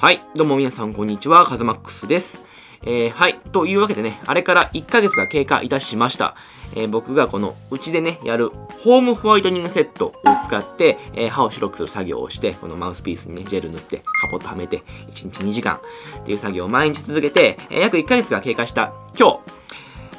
はい。どうも皆さん、こんにちは。カズマックスです。えー、はい。というわけでね、あれから1ヶ月が経過いたしました。えー、僕がこのうちでね、やるホームホワイトニングセットを使って、えー、歯を白くする作業をして、このマウスピースにね、ジェル塗って、カポッとはめて、1日2時間っていう作業を毎日続けて、えー、約1ヶ月が経過した今日、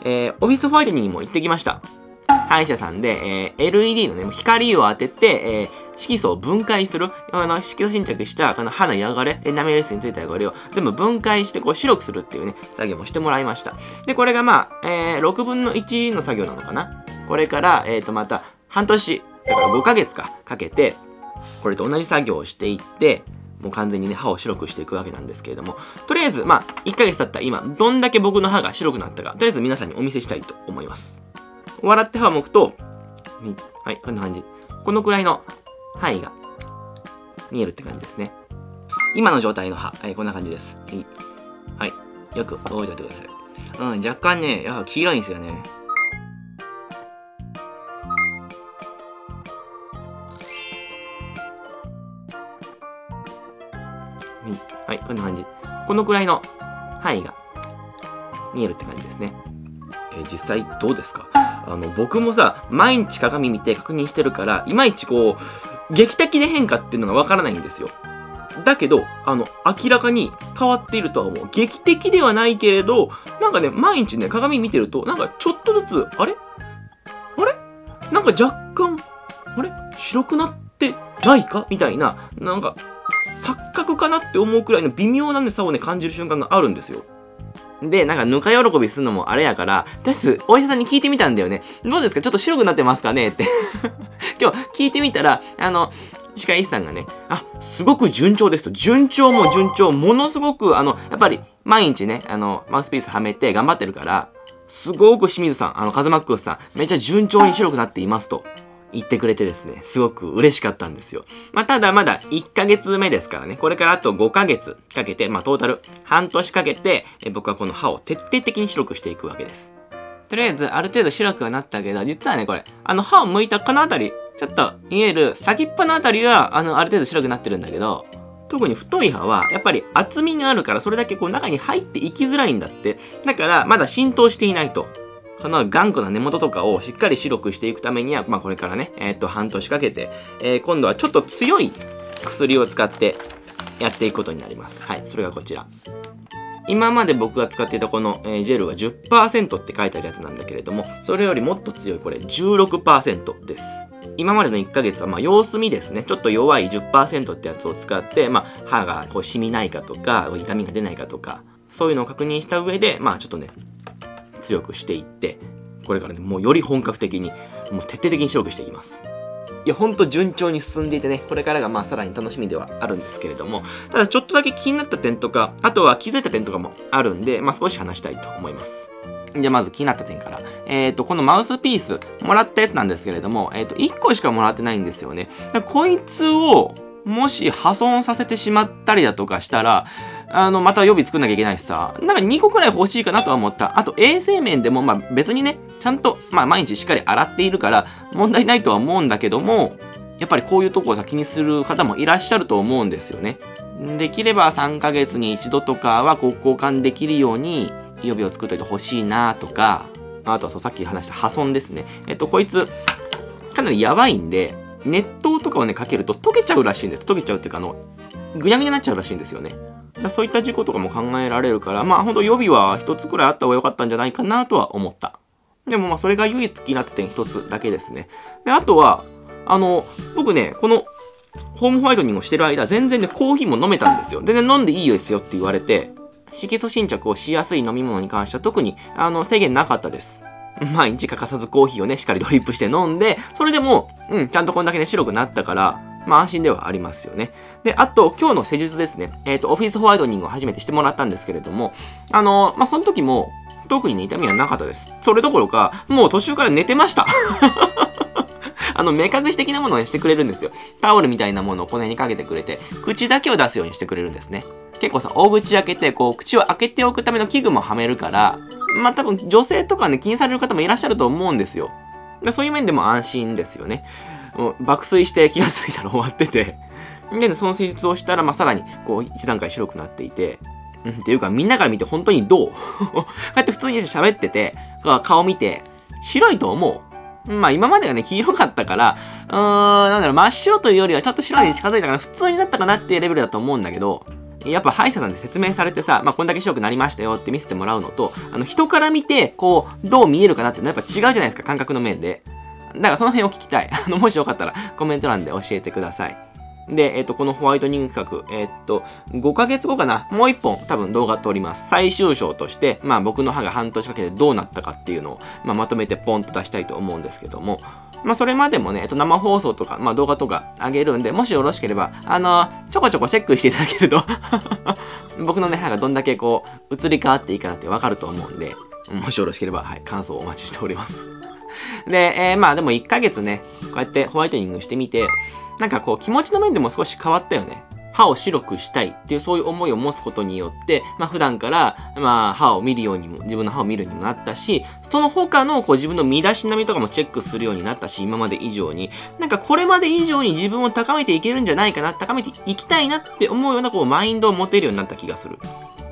えー、オフィスホワイトニングも行ってきました。歯医者さんで、えー、LED のね、光を当てて、えー、色素を分解する、あの、色素沈着したこの歯の汚れ、エナメル質についた汚れを全部分解してこう白くするっていうね、作業もしてもらいました。で、これがまあ、えー、6分の1の作業なのかな。これから、えっ、ー、と、また半年、だから5ヶ月か、かけて、これと同じ作業をしていって、もう完全にね、歯を白くしていくわけなんですけれども、とりあえず、まあ、1ヶ月経った今、どんだけ僕の歯が白くなったか、とりあえず皆さんにお見せしたいと思います。笑って歯を向くと、はい、こんな感じ。このくらいの範囲が見えるって感じですね。今の状態の歯、えー、こんな感じです。はい。よく覚えておいてください。うん、若干ね、やは黄色いんですよね。はい、こんな感じ。このくらいの範囲が見えるって感じですね。えー、実際どうですか？あの、僕もさ、毎日鏡見て確認してるから、いまいちこう、劇的で変化っていうのがわからないんですよ。だけど、あの、明らかに変わっているとは思う。劇的ではないけれど、なんかね、毎日ね、鏡見てると、なんかちょっとずつ、あれ？あれ？なんか若干、あれ？白くなってないか？みたいな、なんか、錯覚かなって思うくらいの微妙なね、差をね、感じる瞬間があるんですよ。で、なんかぬか喜びするのもあれやから、とりあえずお医者さんに聞いてみたんだよね。どうですか？ちょっと白くなってますかね？って 今日聞いてみたら、あの、歯科医師さんがね、あ、すごく順調ですと。順調も順調、ものすごく、あの、やっぱり毎日ね、あの、マウスピースはめて頑張ってるから、すごく清水さん、あの、カズマックスさん、めっちゃ順調に白くなっていますと。言ってくれてですね、すごく嬉しかったんですよ。まあ、ただまだ1ヶ月目ですからね、これからあと5ヶ月かけて、まあ、トータル半年かけて、え僕はこの歯を徹底的に白くしていくわけです。とりあえず、ある程度白くはなったけど、実はね、これ、あの歯を向いたこの辺り、ちょっと見える先っぽの辺りは、あの、ある程度白くなってるんだけど、特に太い歯は、やっぱり厚みがあるから、それだけこう中に入っていきづらいんだって。だから、まだ浸透していないと。この頑固な根元とかをしっかり白くしていくためには、まあこれからね、えっ、と、半年かけて、えー、今度はちょっと強い薬を使ってやっていくことになります。はい、それがこちら。今まで僕が使っていたこの、え、ジェルは10%って書いてあるやつなんだけれども、それよりもっと強いこれ16%です。今までの1ヶ月はま様子見ですね。ちょっと弱い10%ってやつを使って、まあ歯がこう染みないかとか、痛みが出ないかとか、そういうのを確認した上で、まあちょっとね、強くしていって、これからね、もうより本格的に、もう徹底的に白くしていきます。いや、ほんと順調に進んでいてね、これからがまあさらに楽しみではあるんですけれども、ただちょっとだけ気になった点とか、あとは気づいた点とかもあるんで、まあ少し話したいと思います。じゃあまず気になった点から。えっ、ー、と、このマウスピース、もらったやつなんですけれども、えっ、ー、と、1個しかもらってないんですよね。こいつを、もし破損させてしまったりだとかしたら、あの、また予備作んなきゃいけないしさ、なんか2個くらい欲しいかなとは思った。あと衛生面でも、まあ別にね、ちゃんと、まあ毎日しっかり洗っているから問題ないとは思うんだけども、やっぱりこういうとこをさ気にする方もいらっしゃると思うんですよね。できれば3ヶ月に一度とかはこう交換できるように予備を作っといてほしいなとか、あとはそうさっき話した破損ですね。えっと、こいつ、かなりやばいんで、熱湯とかをね、かけると溶けちゃうらしいんです。溶けちゃうっていうか、あの、ぐにゃぐにゃになっちゃうらしいんですよね。そういった事故とかも考えられるから、まあほんと予備は一つくらいあった方が良かったんじゃないかなとは思った。でもまあそれが唯一気になった点一つだけですね。で、あとは、あの、僕ね、このホームホワイトニングをしてる間、全然ね、コーヒーも飲めたんですよ。全然飲んでいいですよって言われて、色素沈着をしやすい飲み物に関しては特にあの制限なかったです。毎日欠かさずコーヒーをね、しっかりドリップして飲んで、それでも、うん、ちゃんとこんだけね、白くなったから、まあ安心ではありますよね。で、あと、今日の施術ですね。えっ、ー、と、オフィスホワイトニングを初めてしてもらったんですけれども、あの、まあその時も、特にね、痛みはなかったです。それどころか、もう途中から寝てました。あの、目隠し的なものをしてくれるんですよ。タオルみたいなものを骨にかけてくれて、口だけを出すようにしてくれるんですね。結構さ、大口開けて、こう、口を開けておくための器具もはめるから、まあ多分女性とかね、気にされる方もいらっしゃると思うんですよ。そういう面でも安心ですよね。もう爆睡して気がついたら終わってて、で、その施術をしたら、まあ、さらに、こう、一段階白くなっていて、うん、っていうか、みんなから見て本当にどう？こうやって普通に喋ってて、顔見て、白いと思う。まあ今まではね、黄色かったから、うーん、なんだろう、真っ白というよりはちょっと白に近づいたから普通になったかなっていうレベルだと思うんだけど、やっぱ歯医者さんで説明されてさ、まあ、こんだけ白くなりましたよって見せてもらうのと、あの、人から見て、こう、どう見えるかなっていうのはやっぱ違うじゃないですか、感覚の面で。だからその辺を聞きたい。あの、もしよかったらコメント欄で教えてください。で、えっ、と、このホワイトニング企画、えっ、と、5ヶ月後かな、もう1本多分動画撮ります。最終章として、まあ僕の歯が半年かけてどうなったかっていうのを、まあ、まとめてポンと出したいと思うんですけども、まあそれまでもね、えっと、生放送とか、まあ動画とかあげるんで、もしよろしければ、あのちょこちょこチェックしていただけると 僕のね、歯がどんだけこう、移り変わっていいかなってわかると思うんで、もしよろしければ、はい、感想をお待ちしております。で、えー、まあでも1ヶ月ね、こうやってホワイトニングしてみて、なんかこう気持ちの面でも少し変わったよね。歯を白くしたいっていうそういう思いを持つことによって、まあ普段から、まあ歯を見るようにも、自分の歯を見るにもなったし、その他のこう自分の身だしなみとかもチェックするようになったし、今まで以上に、なんかこれまで以上に自分を高めていけるんじゃないかな、高めていきたいなって思うようなこうマインドを持てるようになった気がする。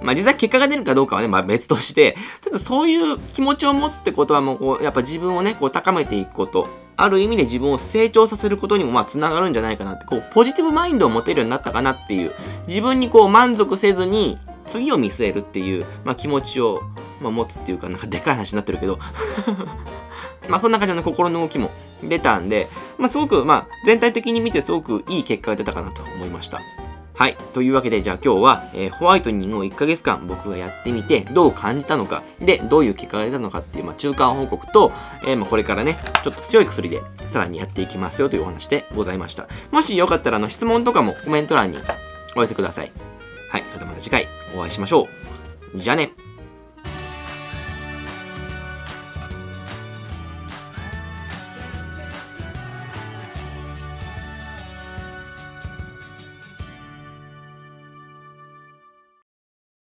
まあ実際結果が出るかどうかはね、まあ別として、ただそういう気持ちを持つってことはもうこう、やっぱ自分をね、こう高めていくこと、ある意味で自分を成長させることにもまあ繋がるんじゃないかなって、こうポジティブマインドを持てるようになったかなっていう、自分にこう満足せずに次を見据えるっていう、まあ気持ちを、まあ、持つっていうか、なんかでかい話になってるけど。まあそんな感じの、心の動きも出たんで、まあすごくまあ全体的に見てすごくいい結果が出たかなと思いました。はい。というわけで、じゃあ今日は、えー、ホワイトニングを1ヶ月間僕がやってみて、どう感じたのか、で、どういう結果が出たのかっていう、まあ、中間報告と、えー、まあ、これからね、ちょっと強い薬でさらにやっていきますよというお話でございました。もしよかったら、あの、質問とかもコメント欄にお寄せください。はい。それではまた次回お会いしましょう。じゃあね。